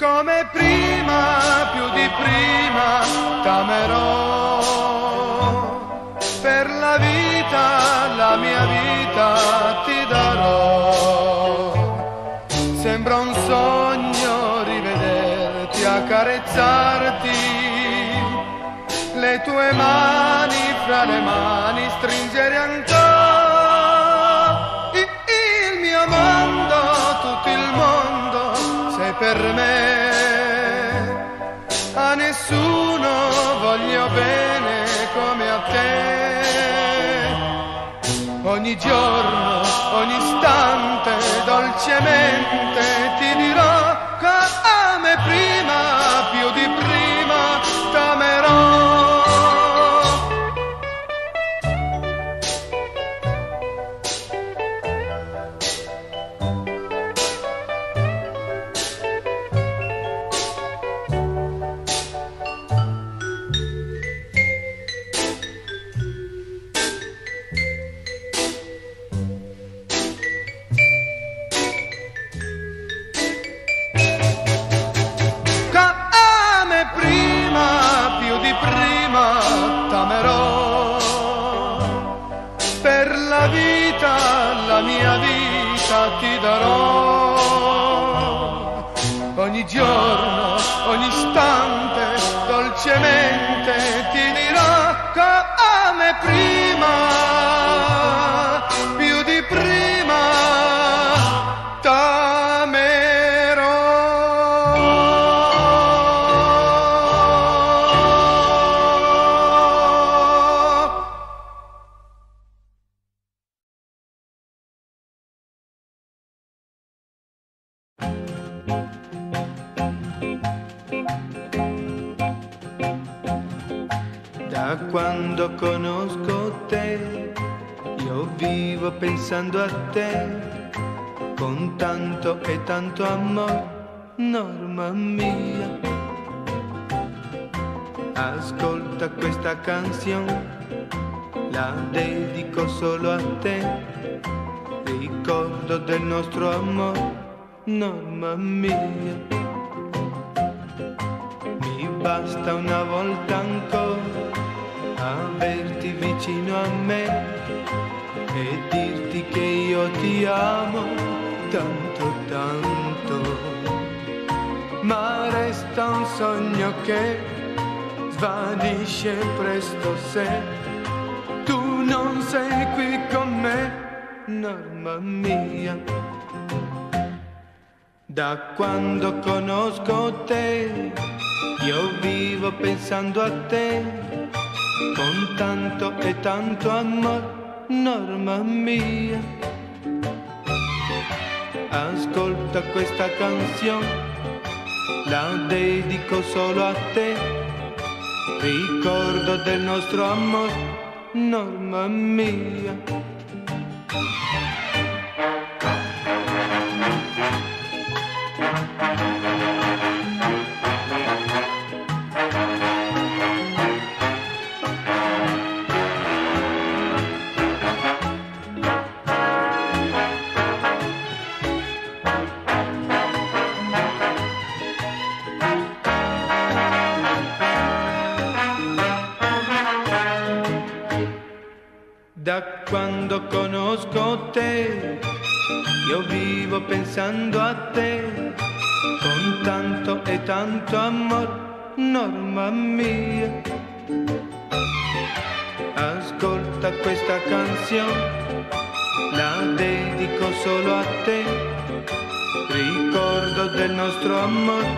Come prima, più di prima, t'amerò. Per la vita, la mia vita ti darò. Sembra un sogno rivederti, accarezzarti. Le tue mani fra le mani stringere ancora. Ogni giorno, Ogni giorno, ogni istante, dolcemente ti dirò pensando a te, con tanto e tanto amore, norma mia. Ascolta questa canzone, la dedico solo a te, ricordo del nostro amore, norma mia. Mi basta una volta ancora averti vicino a me e dirti che io ti amo tanto tanto. Ma resta un sogno che svanisce presto se tu non sei qui con me, norma mia. Da quando conosco te, io vivo pensando a te, con tanto e tanto amore, norma mia. Ascolta questa canzone, la dedico solo a te, ricordo del nostro amore, norma mia. Conosco te, io vivo pensando a te, con tanto e tanto amore, norma mia. Ascolta questa canzone, la dedico solo a te, ricordo del nostro amore,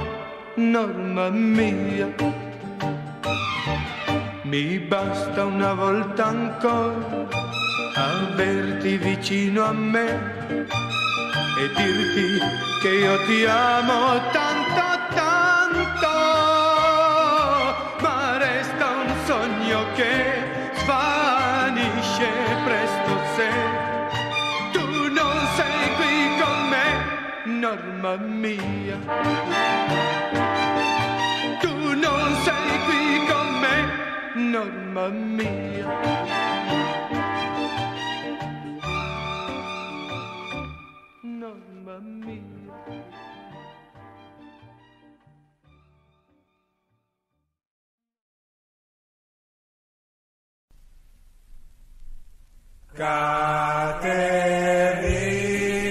norma mia. Mi basta una volta ancora averti vicino a me e dirti che io ti amo tanto, tanto. Ma resta un sogno che svanisce presto se tu non sei qui con me, norma mia. Tu non sei qui con me, norma mia. mamma mia.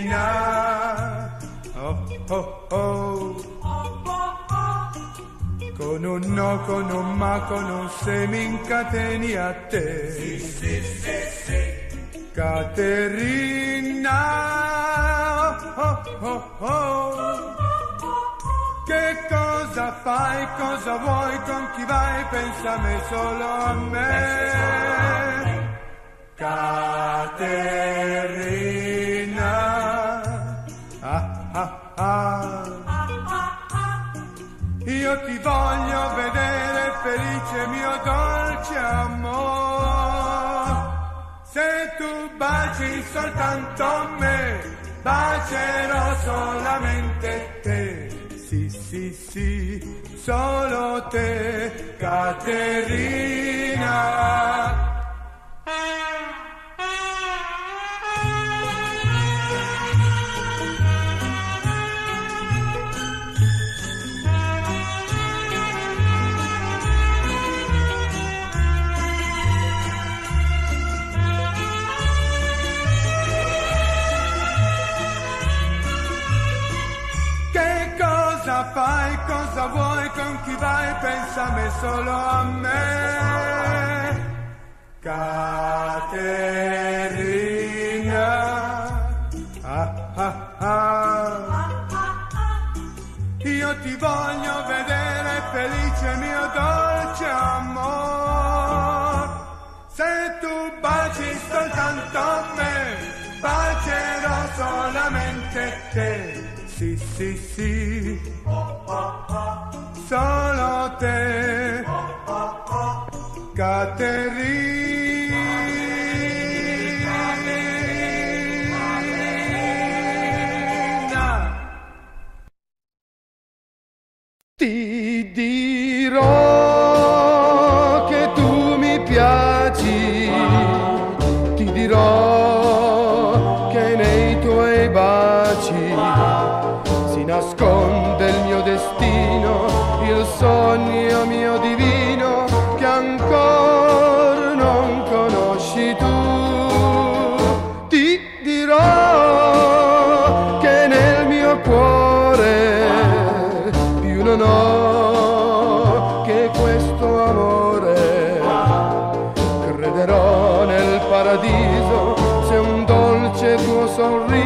Caterina, oh oh oh, con un no, con un ma, con un se mi incateni a te. Sì, sì, sì, sì. Caterina. Oh, oh. Che cosa fai, cosa vuoi, con chi vai, pensami solo a me. Caterina. Ah, ah, ah. Io ti voglio vedere felice, mio dolce amore. Se tu baci soltanto me, bacerò solamente te. Sì, sì, sì, solo te, Caterina. Con chi vai, pensami solo a me. Caterina. Ah, ah, ah. Io ti voglio vedere felice, mio dolce amor. Se tu baci soltanto me, bacerò solamente te. Sì, sì, sì. Solo te. Caterina. Dolce tuo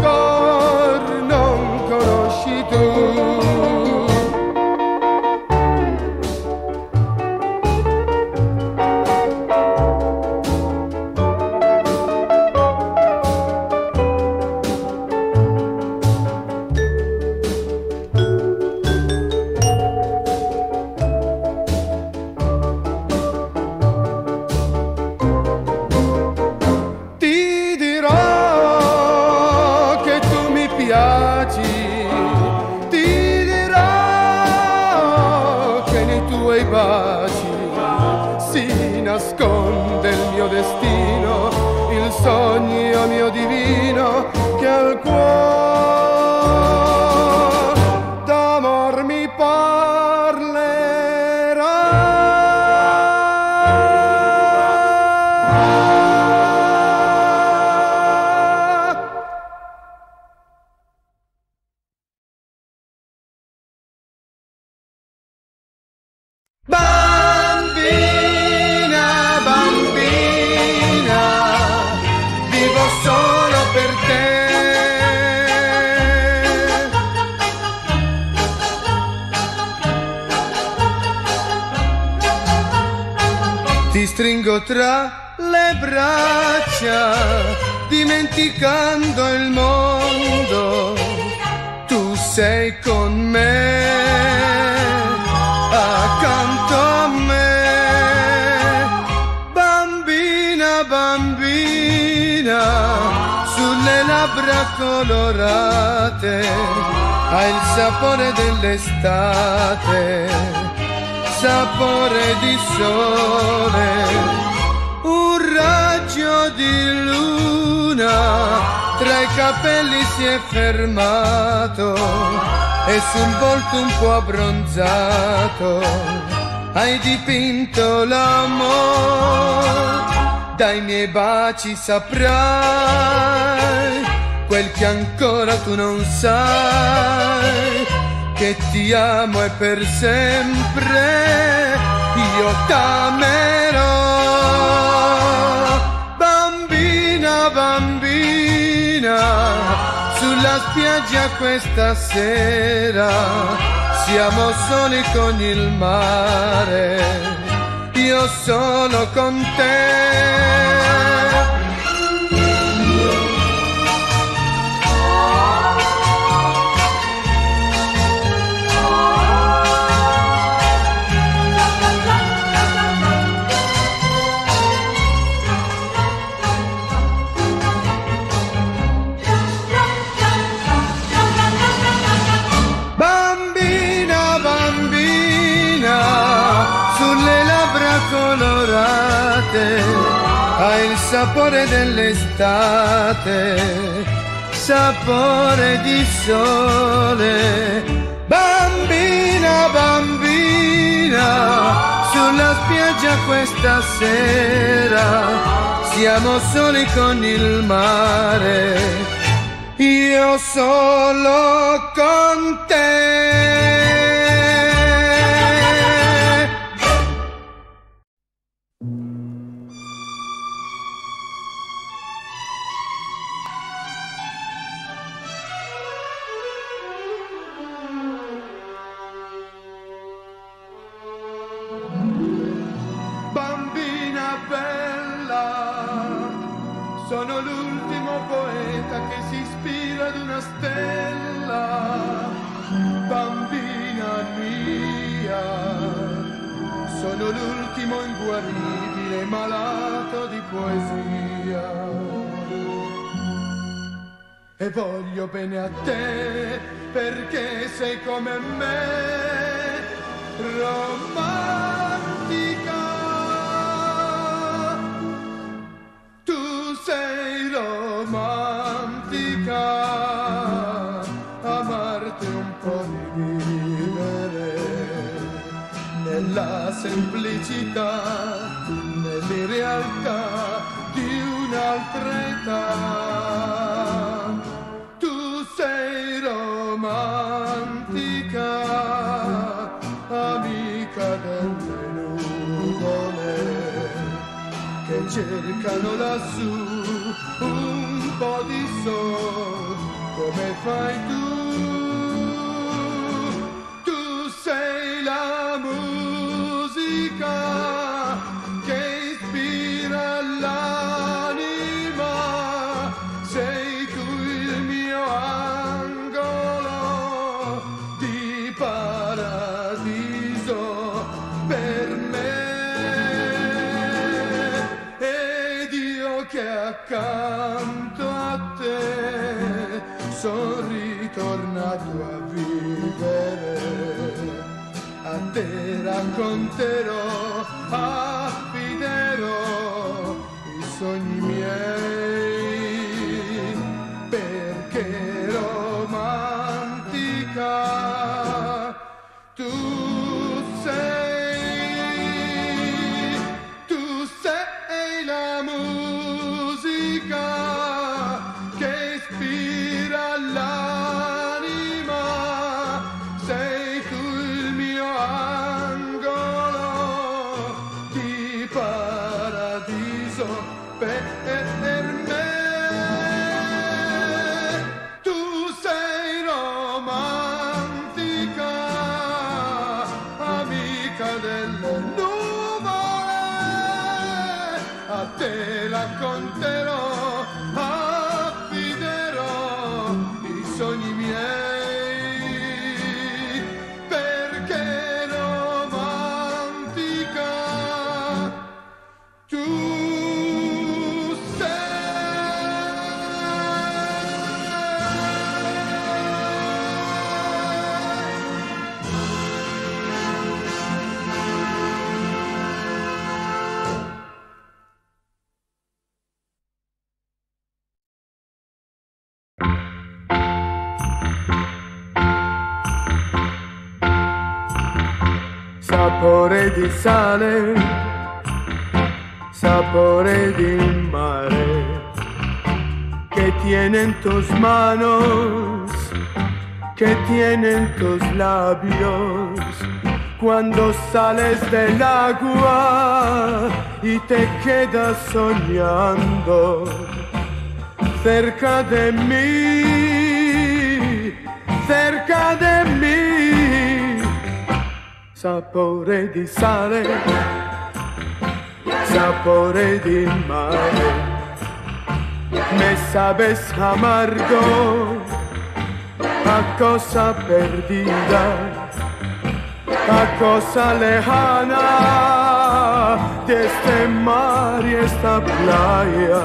che ancora accanto a me, bambina, bambina, sulle labbra colorate, hai il sapore dell'estate sapore di sole, un raggio di luna tra i capelli si è fermato e sul volto un po' abbronzato hai dipinto l'amore, dai miei baci saprai quel che ancora tu non sai che ti amo e per sempre io t'amerò. Spiaggia questa sera siamo soli con il mare, io sono con te. Sapore dell'estate, sapore di sole. Bambina, bambina, sulla spiaggia questa sera, siamo soli con il mare, io solo con te. Ispira ad una stella, bambina mia. Sono l'ultimo inguaribile malato di poesia. E voglio bene a te perché sei come me, romantica. Semplicità, nell'irrealtà di un'altra età. Tu sei romantica, amica delle nuvole, che cercano lassù un po' di sole, come fai tu. Te racconterò affiderò i te la conté ah, sale, sapore di mare, que tienen tus manos, que tienen tus labios, cuando sales del agua y te quedas soñando cerca de mí, cerca de mí sapore di sale, sapore di mare, me sabes amargo, a cosa perdida, a cosa lejana. De este mar y esta playa,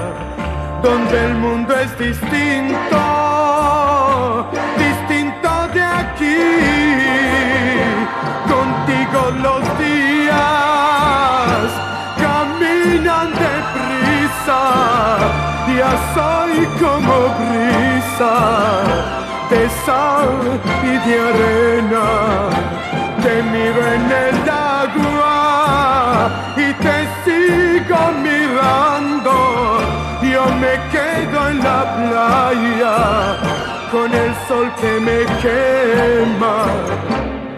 donde el mundo es distinto, de sal y de arena, te miro en el agua y te sigo mirando, yo me quedo en la playa con el sol que me quema.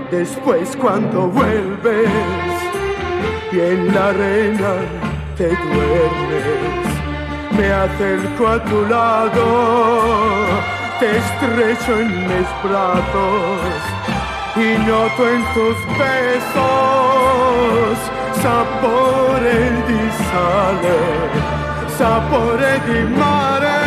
Después cuando vuelves y en la arena te duermes, me acerco a tu lado, te estrecho en mis brazos y noto en tus besos sapore di sale, sapore di mare,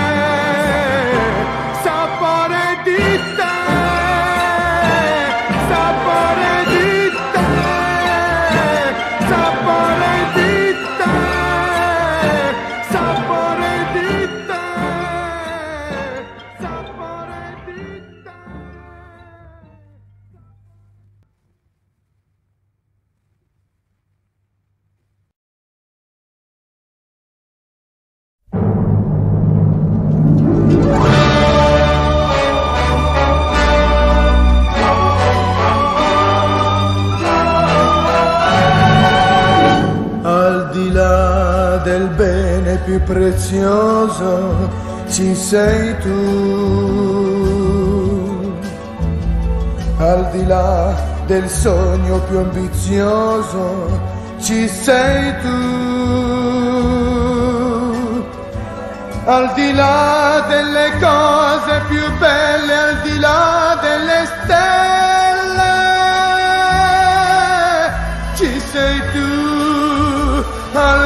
del bene più prezioso ci sei tu. Al di là del sogno più ambizioso ci sei tu. Al di là delle cose più belle, al di là delle stelle,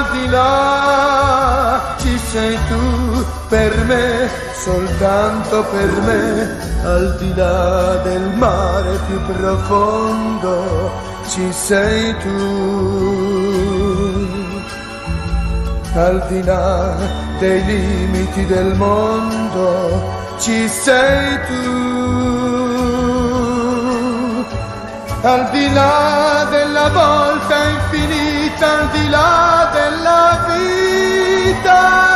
al di là. Ci sei tu, per me, soltanto per me, al di là del mare più profondo, ci sei tu. Al di là dei limiti del mondo ci sei tu. Al di là della volta infinita, al di là vita,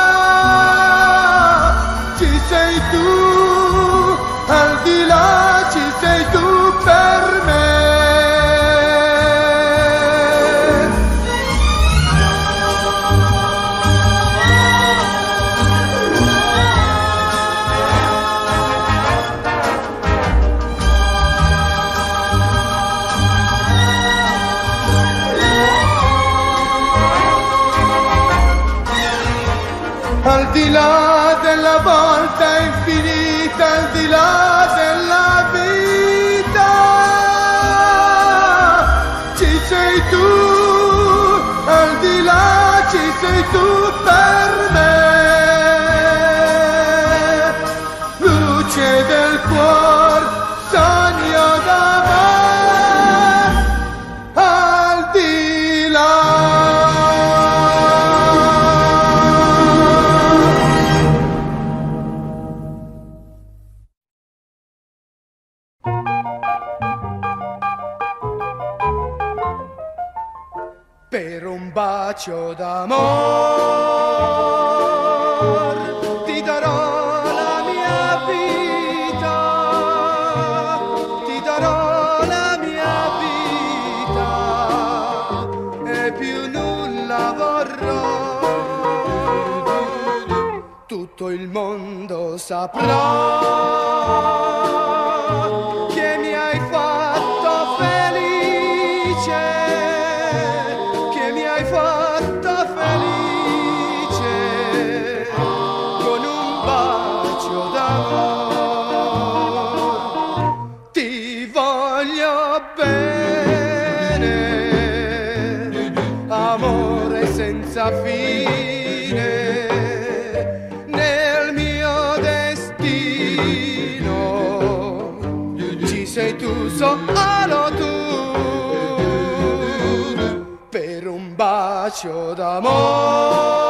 al di là della volta infinita, al di là Tutto il mondo saprà che mi hai fatto felice, che mi hai fatto felice con un bacio d'amore. Ti voglio bene, amore senza fine solo tu. Per un bacio d'amor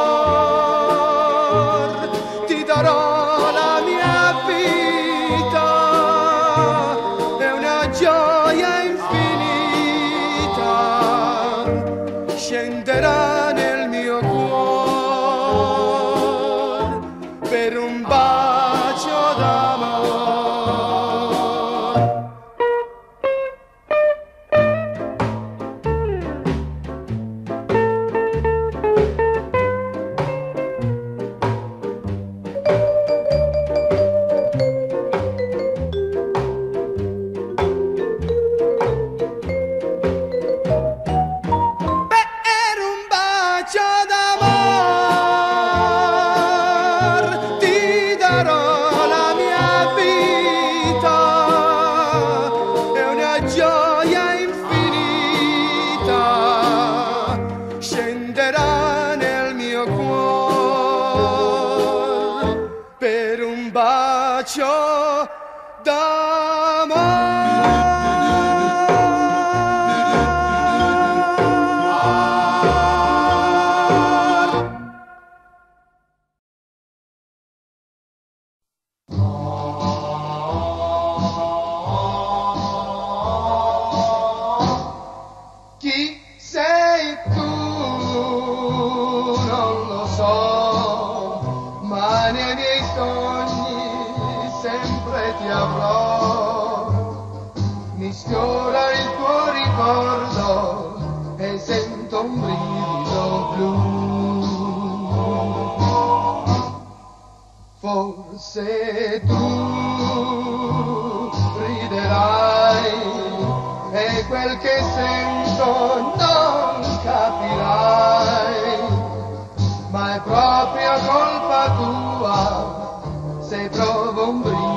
ti avrò. Mi sfiora il tuo ricordo e sento un brivido blu. Forse tu riderai e quel che sento non capirai, ma è proprio colpa tua se provo un brivido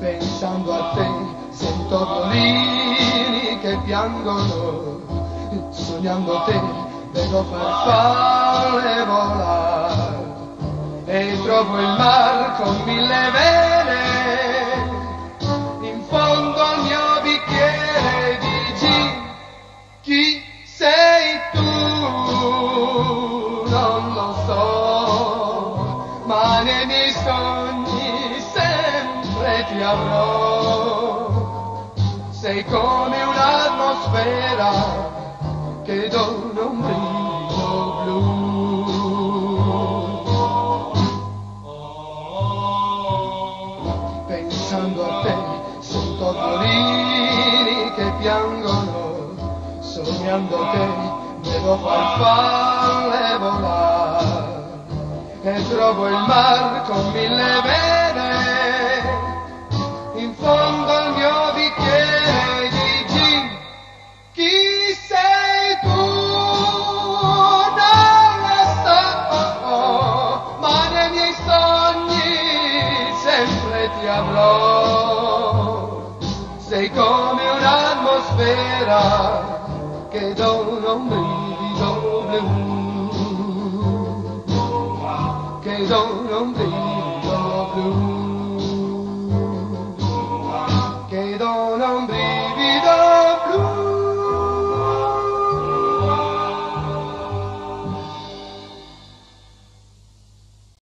Pensando a te sento violini che piangono, sognando te vedo farfalle volare e trovo il mar con mille vele sei come un'atmosfera che dona un brivido blu pensando a te sento violini che piangono sognando te vedo farfalle volare e trovo il mar con mille vene